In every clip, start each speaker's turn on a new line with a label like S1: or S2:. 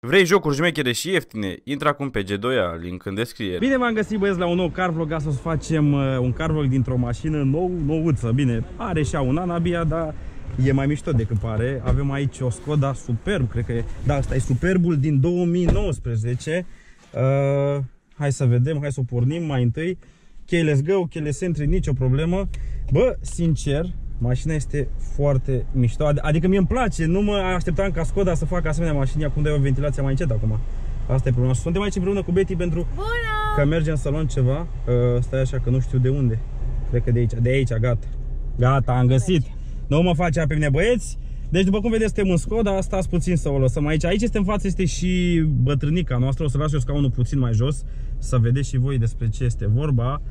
S1: Vrei jocuri șmechere și ieftine? Intră acum pe G2A, link în descriere.
S2: Bine v-am găsit băieți la un nou car vlog, să facem uh, un car vlog dintr-o mașină nou, nouță. Bine, are și un an abia, dar e mai mișto decât pare. Avem aici o Skoda Superb, cred că e, da, asta e Superbul din 2019. Uh, hai să vedem, hai să o pornim mai întâi. Keyless Go, Keyless Entry, nicio problemă. Bă, sincer, Mașina este foarte mișto, adică mie îmi place, nu mă așteptam ca Skoda să facă asemenea mașini, acum dai o ventilație mai încet acum. Asta e problema. Suntem aici împreună cu Betty pentru
S3: Bună!
S2: că merge în salon ceva. Uh, stai așa că nu știu de unde. Cred că de aici. De aici, gata. Gata, am găsit. Nu mă face pe mine băieți. Deci după cum vedeți suntem în Skoda, stați puțin să o lăsăm aici. Aici este în față, este și bătrânica noastră. O să las eu scaunul puțin mai jos să vedeți și voi despre ce este vorba.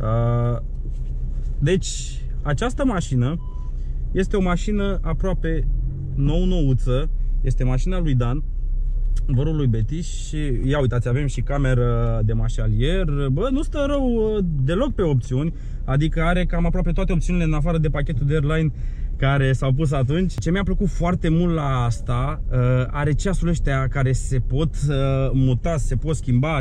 S2: Uh, deci, această mașină este o mașină aproape nou-nouță, este mașina lui Dan, vorul lui Betty și ia uitați, avem și cameră de mașalier, bă, nu stă rău uh, deloc pe opțiuni, adică are cam aproape toate opțiunile în afară de pachetul de airline care s-au pus atunci. Ce mi-a plăcut foarte mult la asta, uh, are ceasurile ăștia care se pot uh, muta, se pot schimba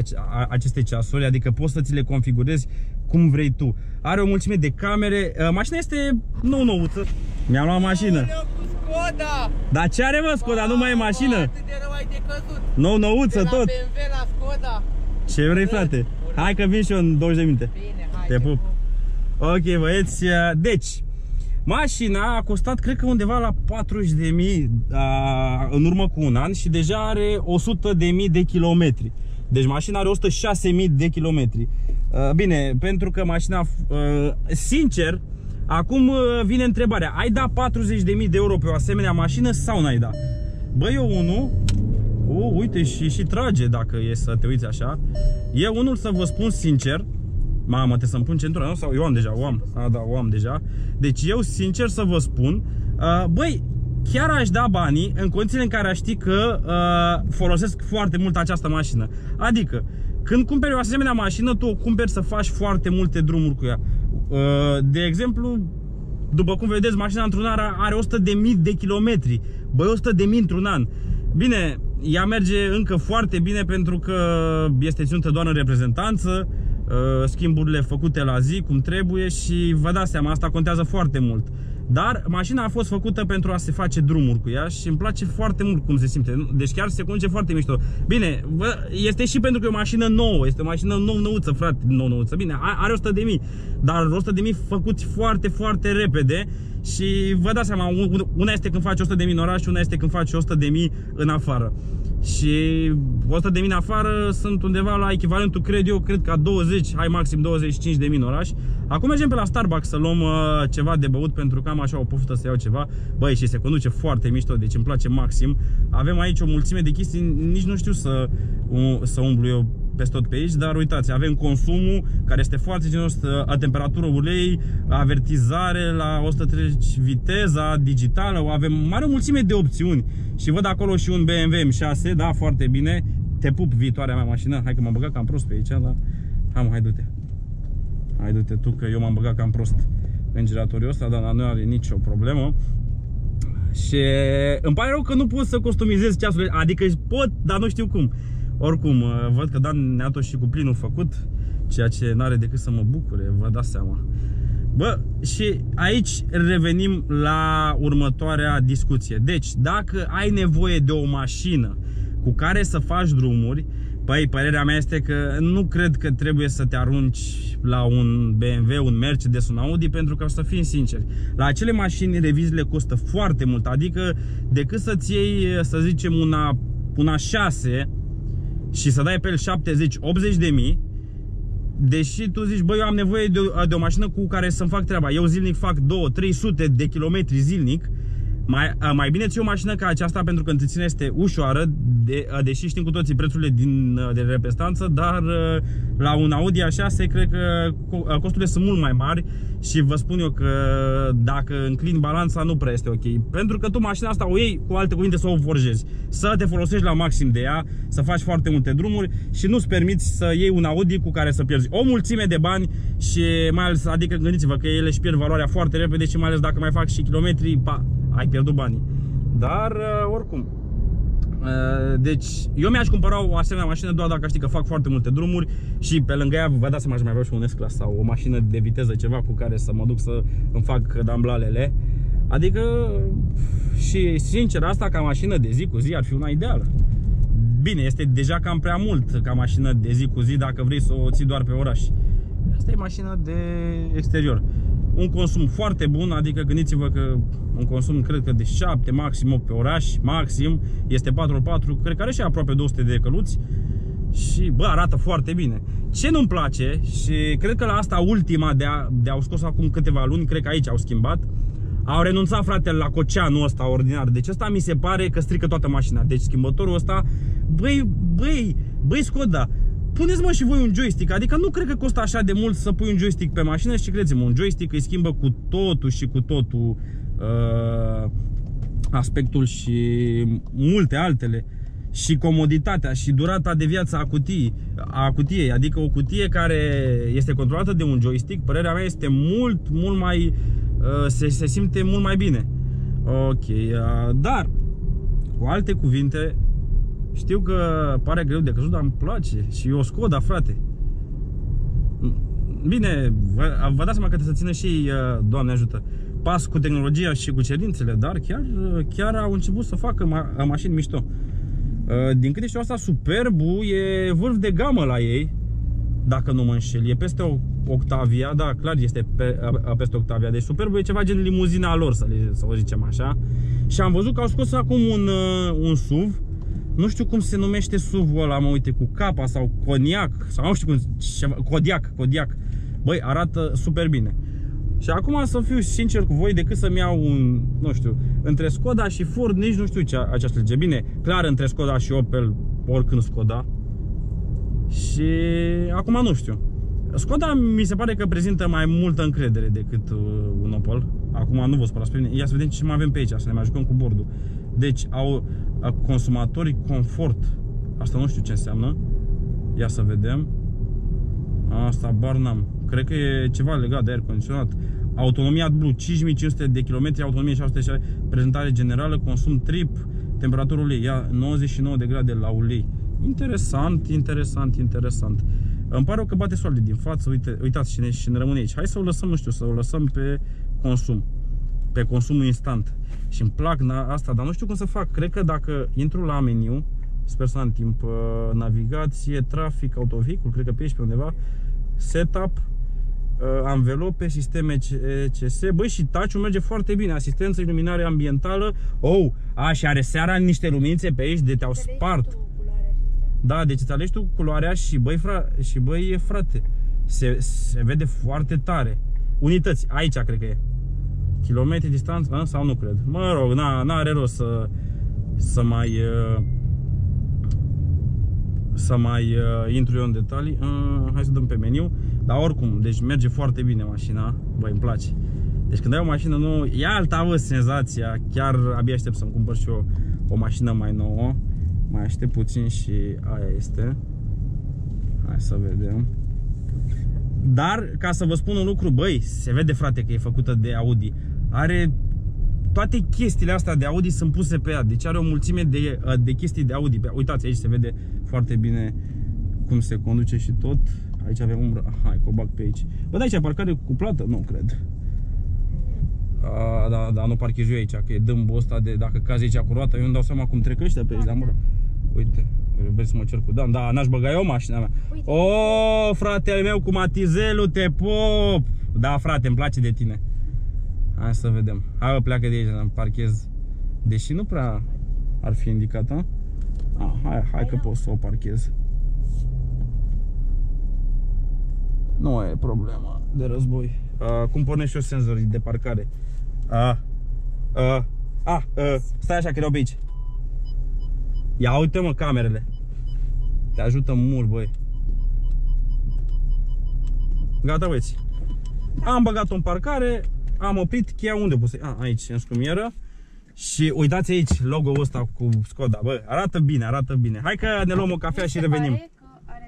S2: aceste ceasuri, adică poți să ți le configurezi cum vrei tu. Are o mulțime de camere, uh, mașina este nou nouță. Mi-am luat mașină.
S3: Skoda!
S2: Dar ce are mă Skoda? Nu mai e mașină?
S3: Atât de rău ai decăzut.
S2: Nou nouță
S3: de
S2: tot.
S3: la BMW la Skoda.
S2: Ce vrei frate? Hai că vin și eu în 20 de minute.
S3: Bine, hai.
S2: Te pup. Ok băieți, deci Mașina a costat, cred că undeva la 40 de mii în urmă cu un an și deja are 100 de mii de kilometri. Deci mașina are 106 mii de kilometri. Bine, pentru că mașina, sincer, acum vine întrebarea. Ai da 40 de mii de euro pe o asemenea mașină sau n-ai da? Băi, eu unul, uh, uite și, și trage dacă e să te uiți așa. Eu unul să vă spun sincer, Mamă, trebuie să-mi pun centura, nu? Sau eu am deja, o am. A, da, o am deja. Deci eu, sincer să vă spun, uh, băi, chiar aș da banii în condițiile în care aș ști că uh, folosesc foarte mult această mașină. Adică, când cumperi o asemenea mașină, tu o cumperi să faci foarte multe drumuri cu ea. Uh, de exemplu, după cum vedeți, mașina într-un an are 100.000 de kilometri. Băi, 100.000 într-un an. Bine, ea merge încă foarte bine pentru că este ținută doar în reprezentanță. Uh, schimburile făcute la zi cum trebuie și vă dați seama, asta contează foarte mult. Dar mașina a fost făcută pentru a se face drumuri cu ea și îmi place foarte mult cum se simte. Deci chiar se conduce foarte mișto. Bine, este și pentru că e o mașină nouă, este o mașină nou-nouță, frate, nou-nouță. Bine, are 100 de mii, dar 100 de mii făcuți foarte, foarte repede și vă dați seama, una este când faci 100 de mii în oraș și una este când faci 100 de mii în afară. Și 100 de mii în afară sunt undeva la echivalentul, cred eu, cred că 20, hai maxim 25 de mii în oraș. Acum mergem pe la Starbucks să luăm uh, ceva de băut pentru că am așa o poftă să iau ceva. Băi, și se conduce foarte mișto, deci îmi place maxim. Avem aici o mulțime de chestii, nici nu știu să, uh, să umblu eu peste tot pe aici, dar uitați, avem consumul care este foarte generos, a temperatură ulei, avertizare la 130 viteza digitală, avem mare mulțime de opțiuni. Și văd acolo și un BMW M6, da, foarte bine, te pup viitoarea mea mașină, hai că m-am băgat cam prost pe aici, dar hai mă, hai du-te, hai du-te tu că eu m-am băgat cam prost în giratoriul ăsta, dar nu are nicio problemă. Și îmi pare rău că nu pot să customizez ceasurile, adică pot, dar nu știu cum. Oricum, uh, văd că Dan ne-a tot și cu plinul făcut, ceea ce n-are decât să mă bucure, vă dați seama. Bă, și aici revenim la următoarea discuție. Deci, dacă ai nevoie de o mașină cu care să faci drumuri, Păi, părerea mea este că nu cred că trebuie să te arunci la un BMW, un Mercedes, un Audi, pentru că, să fim sinceri, la acele mașini revizile costă foarte mult, adică decât să-ți iei, să zicem, una, una 6 și să dai pe el 70-80 de mii, deși tu zici, băi, eu am nevoie de o, de o mașină cu care să-mi fac treaba. Eu zilnic fac 2-300 de kilometri zilnic, mai, mai bine ți o mașină ca aceasta pentru că întreținerea este ușoară, de, deși știm cu toții prețurile din, de represtanță, dar la un Audi A6 cred că costurile sunt mult mai mari și vă spun eu că dacă înclin balanța nu prea este ok. Pentru că tu mașina asta o iei, cu alte cuvinte, să o forjezi. Să te folosești la maxim de ea, să faci foarte multe drumuri și nu-ți permiți să iei un Audi cu care să pierzi o mulțime de bani și mai ales, adică gândiți-vă că ele își pierd valoarea foarte repede și mai ales dacă mai fac și kilometri, pa, ai pierdut banii. Dar, uh, oricum, Uh, Deci, eu mi-aș cumpăra o asemenea mașină doar dacă știi că fac foarte multe drumuri și pe lângă ea, vă dați seama, aș mai avea și un S-Class sau o mașină de viteză, ceva cu care să mă duc să îmi fac damblalele. Adică, și sincer, asta ca mașină de zi cu zi ar fi una ideală. Bine, este deja cam prea mult ca mașină de zi cu zi dacă vrei să o ții doar pe oraș. Asta e mașină de exterior. Un consum foarte bun, adică gândiți-vă că un consum cred că de 7, maxim 8 pe oraș, maxim, este 4x4, cred că are și aproape 200 de căluți și bă, arată foarte bine. Ce nu-mi place și cred că la asta ultima de, a, de au scos acum câteva luni, cred că aici au schimbat, au renunțat frate la coceanul ăsta ordinar. Deci ăsta mi se pare că strică toată mașina. Deci schimbătorul ăsta, băi, băi, băi Skoda, puneți mă și voi un joystick, adică nu cred că costă așa de mult să pui un joystick pe mașină și credeți-mă, un joystick îi schimbă cu totul și cu totul uh, aspectul și multe altele și comoditatea și durata de viață a cutiei, a cutiei, adică o cutie care este controlată de un joystick, părerea mea este mult, mult mai, uh, se, se simte mult mai bine. Ok, uh, dar, cu alte cuvinte, știu că pare greu de căzut, dar îmi place și e o Skoda, frate. Bine, vă, vă dați seama că trebuie să țină și, uh, Doamne ajută, pas cu tehnologia și cu cerințele, dar chiar, uh, chiar au început să facă ma- mașini mișto. Uh, Din câte știu asta, Superbu e vârf de gamă la ei, dacă nu mă înșel. E peste o Octavia, da, clar este pe, a- peste Octavia. Deci Superbu e ceva gen limuzina lor, să, le, să o zicem așa. Și am văzut că au scos acum un, uh, un SUV. Nu știu cum se numește SUV-ul ăla, mă uite, cu capa sau coniac, sau nu știu cum, ceva, Kodiak, Kodiak. Băi, arată super bine. Și acum să fiu sincer cu voi, decât să-mi iau un, nu știu, între Skoda și Ford, nici nu știu ce această lege. Bine, clar între Skoda și Opel, oricând Skoda. Și acum nu știu. Skoda mi se pare că prezintă mai multă încredere decât uh, un Opel. Acum nu vă spărați pe mine. Ia să vedem ce mai avem pe aici, să ne mai jucăm cu bordul. Deci, au uh, consumatorii confort. Asta nu știu ce înseamnă. Ia să vedem. Asta bar n-am. Cred că e ceva legat de aer condiționat. Autonomia Blue 5500 de km, autonomie 600 prezentare generală, consum trip, temperatură ulei, ia 99 de grade la ulei. Interesant, interesant, interesant. Îmi pare rău că bate soarele din față, uite, uitați și ne, și ne rămâne aici. Hai să o lăsăm, nu știu, să o lăsăm pe consum. Pe consumul instant. Și îmi plac na, asta, dar nu știu cum să fac. Cred că dacă intru la meniu, sper să am timp, uh, navigație, trafic, autovehicul, cred că pe aici pe undeva, setup, uh, anvelope, sisteme CS, băi și touch merge foarte bine, asistență, iluminare ambientală, oh, a, și are seara niște luminițe pe aici de te-au spart. Da, deci îți alegi tu culoarea și băi, fra, și băi frate, se, se vede foarte tare. Unități, aici cred că e. Kilometri distanță, a, sau nu cred. Mă rog, n-are rost să, să mai... Uh, să mai uh, intru eu în detalii. Uh, hai să dăm pe meniu. Dar oricum, deci merge foarte bine mașina. Băi, îmi place. Deci când ai o mașină nouă, e alta, bă, senzația. Chiar abia aștept să-mi cumpăr și eu o mașină mai nouă. Mai aștept puțin și aia este. Hai să vedem. Dar, ca să vă spun un lucru, băi, se vede, frate, că e făcută de Audi. Are toate chestiile astea de Audi sunt puse pe ea. Deci are o mulțime de, de chestii de Audi. Uitați, aici se vede foarte bine cum se conduce și tot. Aici avem umbră. Hai, că o bag pe aici. Bă, da, aici parcare cu plată? Nu, cred. A, da, da, nu parchez eu aici, că e dâmbul ăsta de dacă cazi aici cu roata, eu îmi dau seama cum trec ăștia pe aici, da, mă Uite, vrei să mă cer cu Dan, da, n-aș băga eu mașina mea. Uite. O, fratele meu cu matizelul, te pop! Da, frate, îmi place de tine. Hai să vedem. Hai, bă, pleacă de aici, am parchez. Deși nu prea ar fi indicat, a? Ah, hai, hai că pot să o parchez. Nu e problemă de război. Uh, cum pornești eu senzorii de parcare? Uh, uh, ah, uh, stai așa că erau pe aici. Ia uite mă camerele. Te ajută mult, băi. Gata, băieți. Am băgat-o în parcare, am oprit cheia unde pus? A, aici, în scumieră. Și uitați aici logo-ul ăsta cu Skoda. Bă, arată bine, arată bine. Hai că ne luăm o cafea și revenim.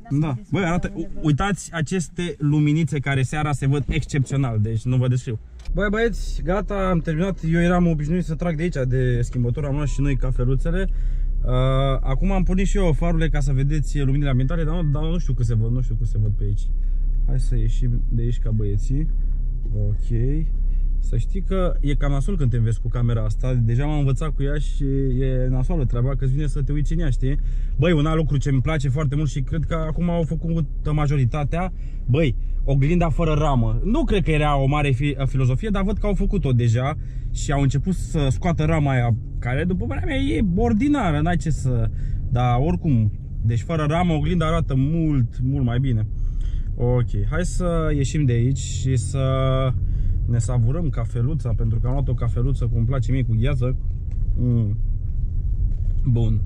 S2: Da, bă, arată, uitați aceste luminițe care seara se văd excepțional, deci nu vă descriu. Băi băieți, gata, am terminat. Eu eram obișnuit să trag de aici, de schimbătură, am luat și noi cafeluțele. Uh, acum am pornit și eu farurile ca să vedeți luminile ambientale, dar nu, dar nu știu cât se văd, nu știu cât se văd pe aici. Hai să ieșim de aici ca băieții. Ok. Să știi că e cam nasol când te înveți cu camera asta. Deja m-am învățat cu ea și e nasoală treaba că vine să te uiți în ea, știi? Băi, un alt lucru ce îmi place foarte mult și cred că acum au făcut majoritatea Băi, oglinda fără ramă. Nu cred că era o mare fi filozofie, dar văd că au făcut-o deja Și au început să scoată rama aia Care, după părerea mea, e ordinară, n-ai ce să... Dar oricum, deci fără ramă, oglinda arată mult, mult mai bine. Ok, hai să ieșim de aici și să ne savurăm cafeluța, pentru că am luat o cafeluță cum îmi place mie cu gheață. Mm. Bun.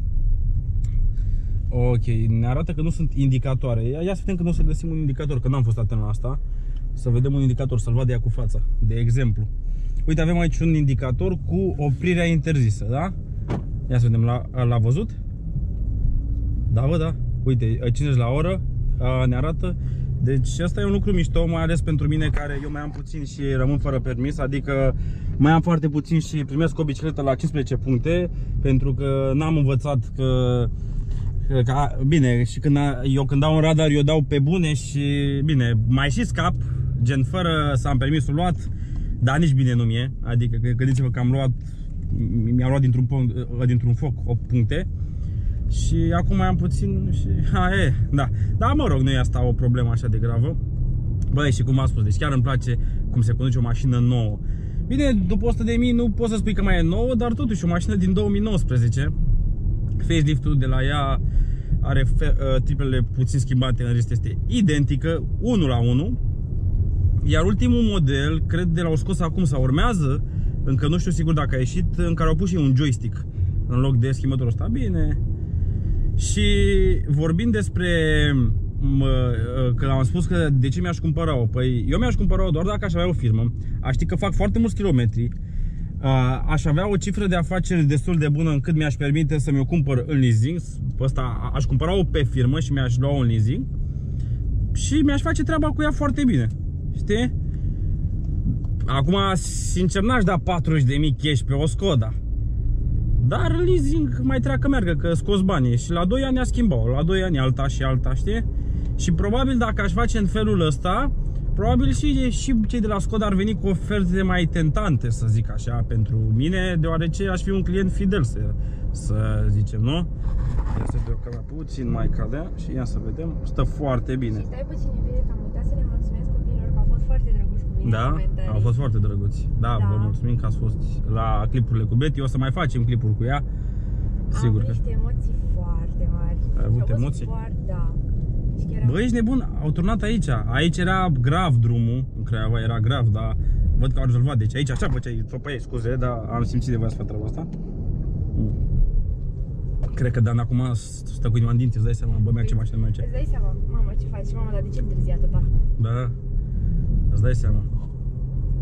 S2: Ok, ne arată că nu sunt indicatoare. Ia să vedem că nu o să găsim un indicator, că n-am fost atent la asta. Să vedem un indicator, să-l vadă ea cu fața. De exemplu. Uite, avem aici un indicator cu oprirea interzisă, da? Ia să vedem, l-a văzut? Da, bă, da. Uite, 50 la oră ne arată deci asta e un lucru mișto, mai ales pentru mine care eu mai am puțin și rămân fără permis, adică mai am foarte puțin și primesc o bicicletă la 15 puncte, pentru că n-am învățat că că, bine, și când eu când dau un radar, eu dau pe bune și bine, mai și scap, gen fără să am permisul luat, dar nici bine nu mi-e, adică gândiți-vă că am luat, mi-am luat dintr-un, dintr-un foc 8 puncte, și acum mai am puțin și... Ha, e, da. Dar mă rog, nu e asta o problemă așa de gravă. Băi, și cum am spus, deci chiar îmi place cum se conduce o mașină nouă. Bine, după 100 de mii nu poți să spui că mai e nouă, dar totuși o mașină din 2019. Facelift-ul de la ea are uh, triplele puțin schimbate, în rest este identică, 1 la 1. Iar ultimul model, cred de la o scos acum sau urmează, încă nu știu sigur dacă a ieșit, în care au pus și un joystick în loc de schimbătorul ăsta. Bine, și vorbind despre mă, că am spus că de ce mi-aș cumpăra-o? Păi eu mi-aș cumpăra-o doar dacă aș avea o firmă. Aș ști că fac foarte mulți kilometri. Aș avea o cifră de afaceri destul de bună încât mi-aș permite să mi-o cumpăr în leasing. Asta, Aș cumpăra-o pe firmă și mi-aș lua un leasing. Și mi-aș face treaba cu ea foarte bine. Știi? Acum, sincer, n-aș da 40.000 cash pe o Skoda dar leasing mai treacă meargă, că scos banii și la 2 ani a schimbat la 2 ani alta și alta, știi? Și probabil dacă aș face în felul ăsta, probabil și, și cei de la Skoda ar veni cu oferte mai tentante, să zic așa, pentru mine, deoarece aș fi un client fidel, să, să zicem, nu? Ia să deocamdată puțin mai cadea și ia să vedem, stă foarte bine. Și
S4: stai puțin, că am uitat să le mulțumesc copiilor că au fost foarte drăguți cu mine
S2: Da? Au fost foarte drăguți. Da, da, vă mulțumim că ați fost la clipurile cu Betty. O să mai facem clipuri cu ea.
S4: Sigur am niște emoții foarte mari.
S2: Ai avut emoții?
S4: Foarte, da.
S2: Băi, ești nebun, au turnat aici. Aici era grav drumul, în Craiova era grav, dar văd că au rezolvat. Deci aici așa făceai, țopăiai, scuze, dar am simțit de voia să fac treaba asta. Cred că Dan acum stă cu inima în dinți, îți dai seama, bă, merge mașina merge.
S4: Îți dai seama, mamă, ce faci? Mama, dar de ce întârzi atâta?
S2: Da, îți dai seama.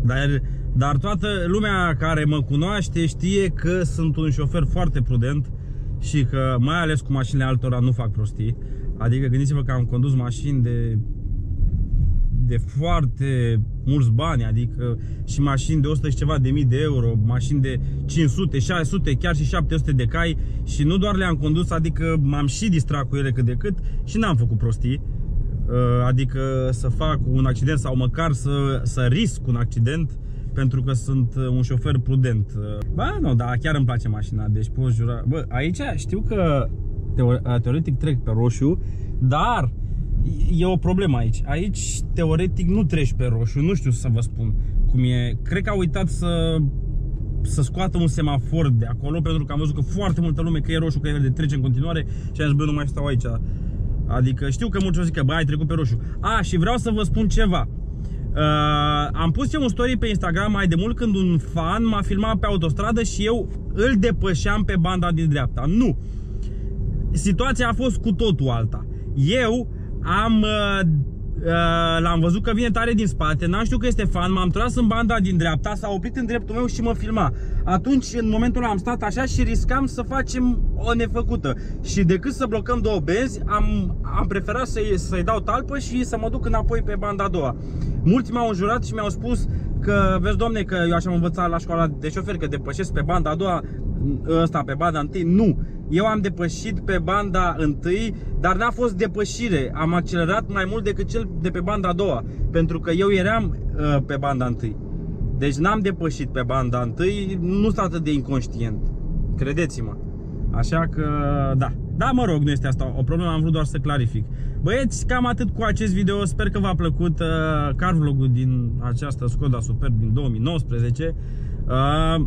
S2: Dar, dar toată lumea care mă cunoaște știe că sunt un șofer foarte prudent și că mai ales cu mașinile altora nu fac prostii. Adică gândiți-vă că am condus mașini de de foarte mulți bani, adică și mașini de 100 și ceva de mii de euro, mașini de 500, 600, chiar și 700 de cai și nu doar le-am condus, adică m-am și distrat cu ele cât de cât și n-am făcut prostii. Uh, adică să fac un accident sau măcar să, să risc un accident pentru că sunt un șofer prudent. Uh, ba, nu, dar chiar îmi place mașina, deci pot jura. Bă, aici știu că teoretic trec pe roșu, dar e o problemă aici. Aici, teoretic, nu treci pe roșu, nu știu să vă spun cum e. Cred că au uitat să să scoată un semafor de acolo pentru că am văzut că foarte multă lume că e roșu, că e de trece în continuare și am zis, bă, nu mai stau aici. Adică știu că mulți o zic că, bă, ai trecut pe roșu. A, și vreau să vă spun ceva. Uh, am pus eu un story pe Instagram mai de mult când un fan m-a filmat pe autostradă și eu îl depășeam pe banda din dreapta. Nu. Situația a fost cu totul alta. Eu am uh, uh, l-am văzut că vine tare din spate, n-am știut că este fan, m-am tras în banda din dreapta, s-a oprit în dreptul meu și mă filma. Atunci, în momentul ăla am stat așa și riscam să facem o nefăcută. Și decât să blocăm două benzi, am, am preferat să-i, să dau talpă și să mă duc înapoi pe banda a doua. Mulți m-au înjurat și mi-au spus că, vezi domne, că eu așa am învățat la școala de șofer, că depășesc pe banda a doua, ăsta pe banda întâi. Nu! Eu am depășit pe banda întâi, dar n-a fost depășire. Am accelerat mai mult decât cel de pe banda a doua, pentru că eu eram uh, pe banda întâi. Deci n-am depășit pe banda întâi, nu sunt atât de inconștient. Credeți-mă. Așa că, da. Da, mă rog, nu este asta o problemă, am vrut doar să clarific. Băieți, cam atât cu acest video. Sper că v-a plăcut uh, car vlogul din această Skoda Superb din 2019. Uh,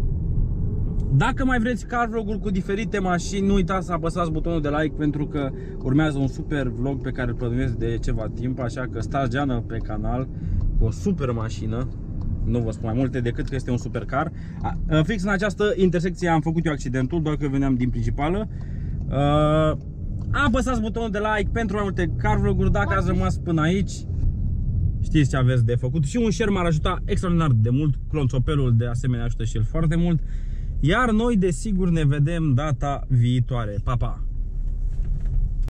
S2: dacă mai vreți car vloguri cu diferite mașini, nu uitați să apăsați butonul de like pentru că urmează un super vlog pe care îl plănuiesc de ceva timp, așa că stați geană pe canal cu o super mașină. Nu vă spun mai multe decât că este un supercar. A, Fix în această intersecție am făcut eu accidentul, doar că veneam din principală. Uh, apăsați butonul de like pentru mai multe car vloguri dacă ați rămas până aici. Știți ce aveți de făcut și un share m-ar ajuta extraordinar de mult. Clonțopelul de asemenea ajută și el foarte mult. Iar noi desigur ne vedem data viitoare. Pa, pa!